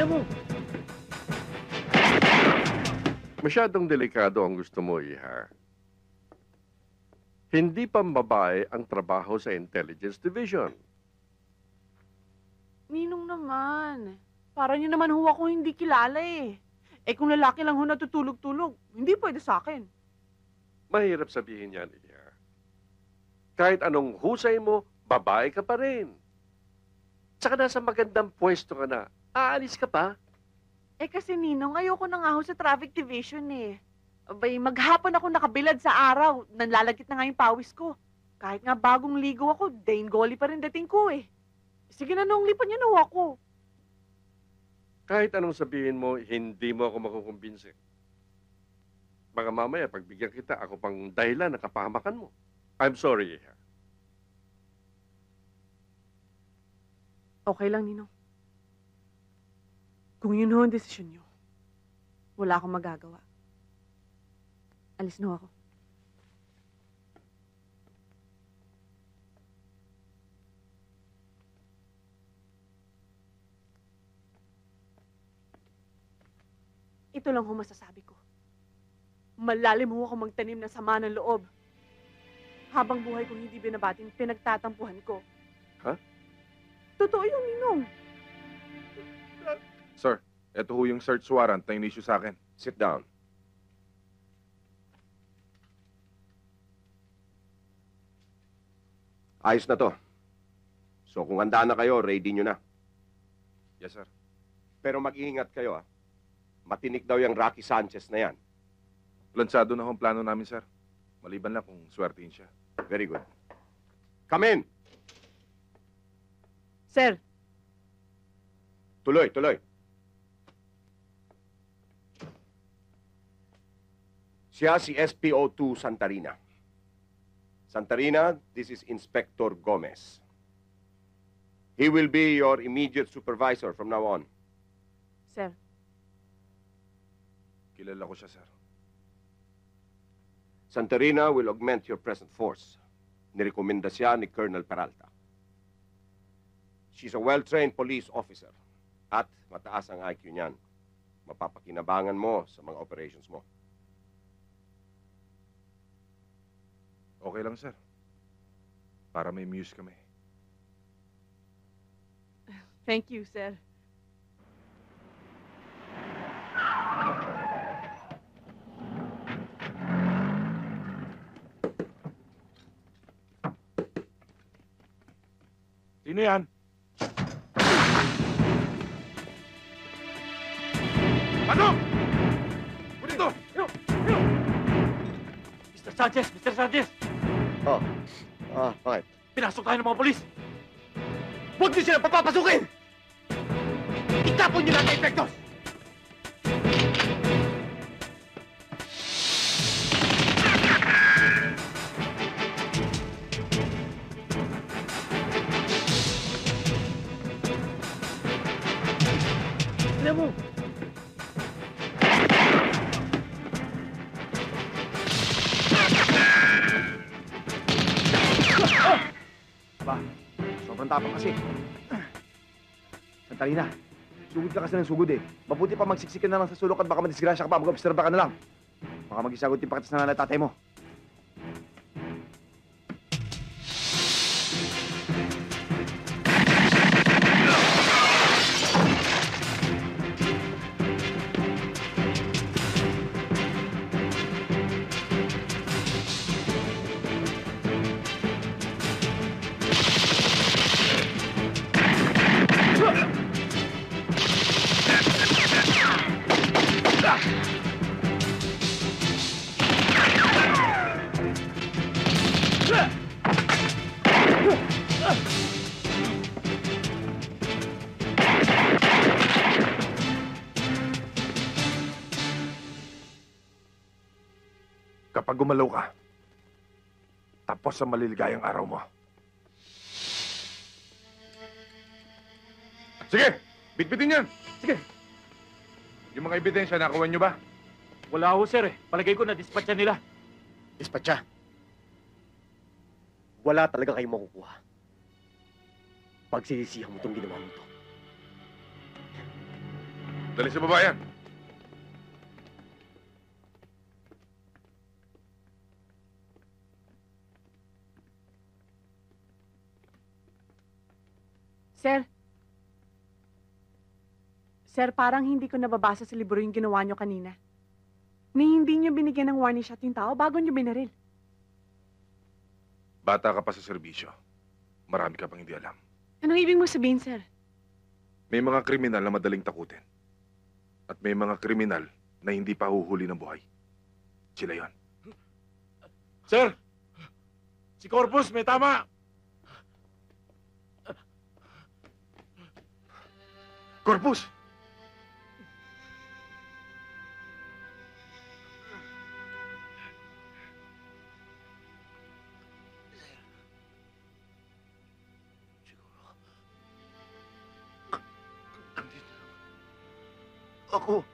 Tignan mo! Masyadong delikado ang gusto mo, Iha. Hindi pambabae ang trabaho sa Intelligence Division. Ninong naman. Para niyo naman ho ako hindi kilala eh. Eh kung lalaki lang ho natutulog-tulog, hindi pwede sa akin. Mahirap sabihin yan, Iha. Kahit anong husay mo, babae ka pa rin. Tsaka nasa magandang pwesto ka na Aalis ka pa? Eh kasi Ninong, ayoko na nga ho sa traffic division eh. Abay, maghapon ako nakabilad sa araw. Nanlalagkit na nga yung pawis ko. Kahit nga bagong ligo ako, Dane Goli pa rin dating ko eh. Sige na nung lipan niyo na ho ako. Kahit anong sabihin mo, hindi mo ako makukumbinsi. Baka mamaya, pagbigyan kita, ako pang dahilan na kapahamakan mo. I'm sorry, Iha. Okay lang, Ninong. Kung yun ho ang desisyon niyo, wala akong magagawa. Alis na ho ako. Ito lang ho masasabi ko. Malalim ho ako magtanim ng sama ng loob. Habang buhay kong hindi binabatin, pinagtatampuhan ko. Ha? Totoo yung ninong. Ito ho yung search warrant na in-issue sa akin. Sit down. Ayos na to. So kung handa na kayo, ready nyo na. Yes, sir. Pero mag-iingat kayo ah. Matinik daw yung Rocky Sanchez na yan. Plansado na ho ang plano namin, sir. Maliban lang kung swertihin siya. Very good. Come in. Sir, Tuloy, tuloy. Siya si SPO2 Santarina. Santarina, this is Inspector Gomez. He will be your immediate supervisor from now on. sir, Kilala ko siya, sir. Santarina will augment your present force. Nirekomenda siya ni Colonel Peralta. She's a well-trained police officer. At mataas ang IQ niyan. Mapapakinabangan mo sa mga operations mo. Okay lang, sir. Para may muse kami. thank you, sir. Sino yan? Ano? To! Mr. Sanchez! Mr. Sanchez! Ah, bakit? Pinasok tayo ng mga polis! Huwag niyo sila papapasukin! Itapon niyo lang kay Pectos! Alam mo, Sobrang tapang kasi. Santalina, sugod ka kasi ng sugod eh. Mabuti pa magsiksik ka na lang sa sulok at baka madisgrasya ka pa, mag-obserba ka na lang. Baka magisagot yung pakitas na nanay tatay mo. Kapag gumalaw ka, tapos sa maliligayang araw mo. Sige! Bitbitin yan! Sige. Yung mga ebidensya, nakuha nyo ba? Wala ho, sir. Eh. Palagay ko na dispatcha nila. Dispatcha? Wala talaga kayong makukuha. Pagsisisihan mo itong ginawa mo to. Dali sa baba. Sir, Sir, parang hindi ko nababasa sa libro yung ginawa nyo kanina. Ni hindi nyo binigyan ng warning shot yung tao bago nyo binaril. Bata ka pa sa serbisyo. Marami ka pang hindi alam. Anong ibig mo sabihin, sir? May mga kriminal na madaling takutin. At may mga kriminal na hindi pa huhuli ng buhay. Sila yon. Sir! Si Corpus, may tama! Corpus! Ako,